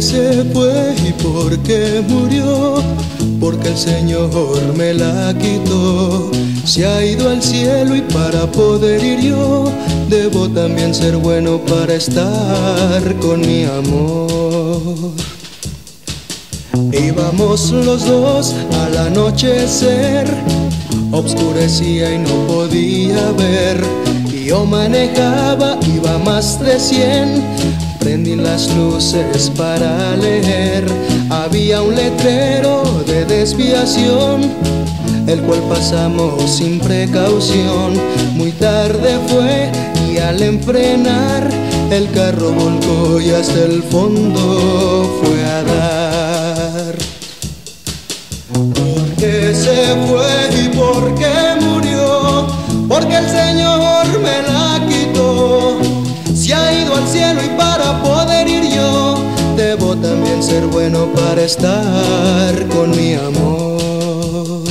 se fue y por qué murió? Porque el Señor me la quitó. Se ha ido al cielo y para poder ir yo, debo también ser bueno para estar con mi amor. Íbamos los dos al anochecer, obscurecía y no podía ver. Yo manejaba, iba más de cien, prendí las luces para leer. Había un letrero de desviación, el cual pasamos sin precaución. Muy tarde fue y al enfrenar, el carro volcó y hasta el fondo fue a dar. ¿Por qué se fue y por qué murió? Porque el Señor me la bueno para estar con mi amor.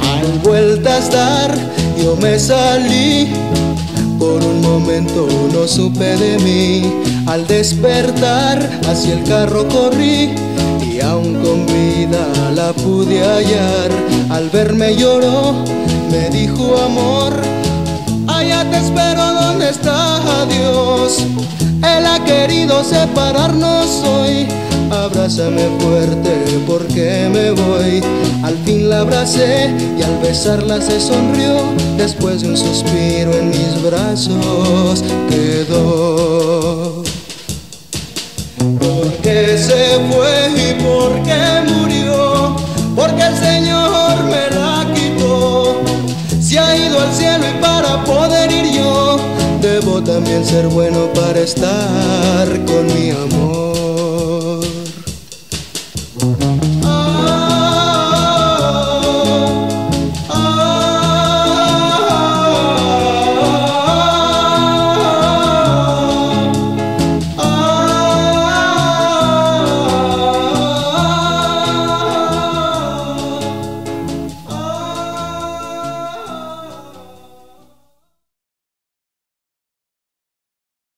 Al vueltas dar, yo me salí por un momento no supe de mí, al despertar hacia el carro corrí y aún con vida la pude hallar. Al verme lloró, me dijo amor, allá te espero donde está Dios. Querido separarnos hoy. Abrázame fuerte porque me voy. Al fin la abracé y al besarla se sonrió. Después de un suspiro en mis brazos quedó. ¿Por qué se fue y por qué murió? Porque el Señor me la quitó. Se ha ido al cielo y para poder ir yo, debo también ser bueno para estar con mi amor.